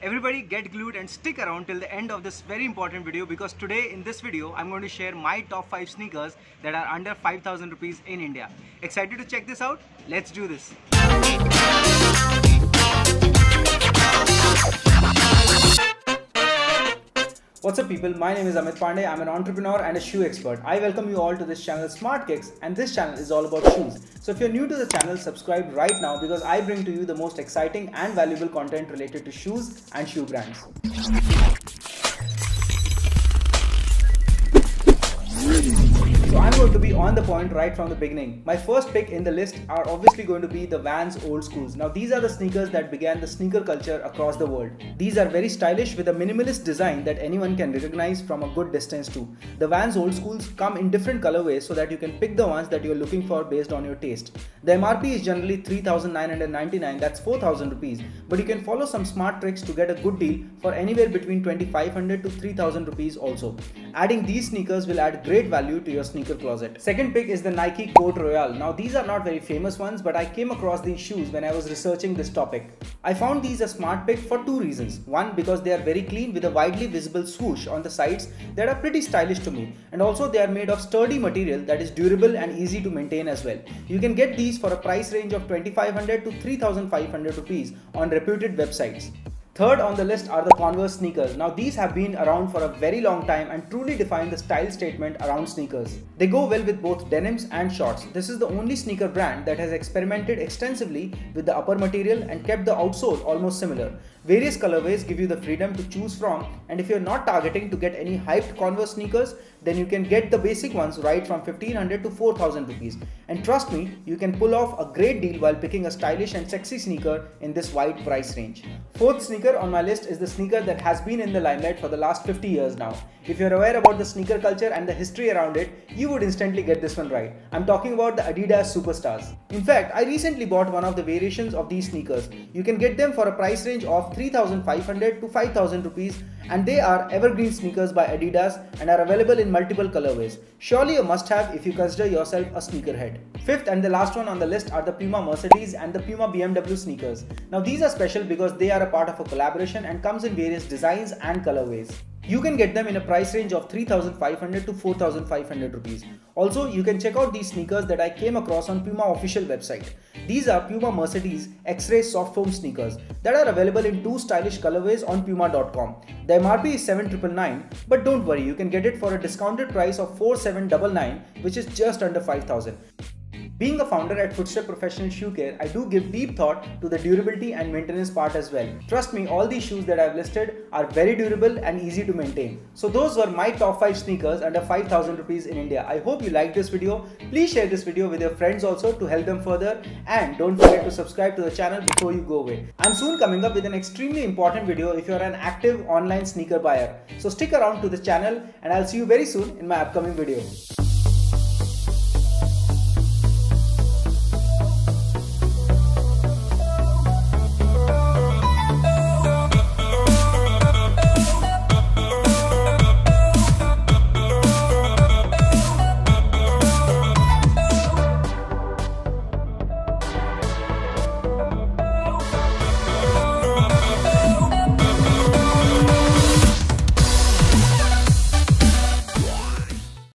Everybody get glued and stick around till the end of this very important video because today in this video I'm going to share my top 5 sneakers that are under 5000 rupees in India. Excited to check this out? Let's do this. What's up people, my name is Amit Pandey, I'm an entrepreneur and a shoe expert. I welcome you all to this channel Smart Kicks and this channel is all about shoes. So if you're new to the channel, subscribe right now because I bring to you the most exciting and valuable content related to shoes and shoe brands. Going to be on the point right from the beginning. My first pick in the list are obviously going to be the Vans Old Schools. Now these are the sneakers that began the sneaker culture across the world. These are very stylish with a minimalist design that anyone can recognize from a good distance too. The Vans Old Schools come in different colorways so that you can pick the ones that you're looking for based on your taste. The MRP is generally 3999 that's 4000 rupees but you can follow some smart tricks to get a good deal for anywhere between 2500 to 3000 rupees also. Adding these sneakers will add great value to your sneaker closet. Second pick is the Nike Court Royale. Now these are not very famous ones but I came across these shoes when I was researching this topic. I found these a smart pick for two reasons. One because they are very clean with a widely visible swoosh on the sides that are pretty stylish to me and also they are made of sturdy material that is durable and easy to maintain as well. You can get these for a price range of 2500 to 3500 rupees on reputed websites. Third on the list are the Converse sneakers. Now these have been around for a very long time and truly define the style statement around sneakers. They go well with both denims and shorts. This is the only sneaker brand that has experimented extensively with the upper material and kept the outsole almost similar. Various colorways give you the freedom to choose from and if you're not targeting to get any hyped Converse sneakers, then you can get the basic ones right from 1500 to 4000 rupees. And trust me, you can pull off a great deal while picking a stylish and sexy sneaker in this wide price range. Fourth sneaker on my list is the sneaker that has been in the limelight for the last 50 years now. If you're aware about the sneaker culture and the history around it, you would instantly get this one right. I'm talking about the Adidas Superstars. In fact, I recently bought one of the variations of these sneakers. You can get them for a price range of 3500 to 5000 rupees and they are evergreen sneakers by Adidas and are available in multiple colorways. Surely a must have if you consider yourself a sneakerhead. Fifth and the last one on the list are the Puma Mercedes and the Puma BMW sneakers. Now these are special because they are a part of a collaboration and comes in various designs and colorways. You can get them in a price range of 3500 to 4500 rupees. Also, you can check out these sneakers that I came across on Puma official website. These are Puma Mercedes X-Ray soft foam sneakers that are available in two stylish colorways on puma.com. The MRP is 7999 but don't worry, you can get it for a discounted price of 4799 which is just under 5000. Being a founder at Futstep Professional Shoe Care, I do give deep thought to the durability and maintenance part as well. Trust me, all these shoes that I've listed are very durable and easy to maintain. So those were my top 5 sneakers under 5000 rupees in India. I hope you liked this video. Please share this video with your friends also to help them further and don't forget to subscribe to the channel before you go away. I'm soon coming up with an extremely important video if you're an active online sneaker buyer. So stick around to the channel and I'll see you very soon in my upcoming video.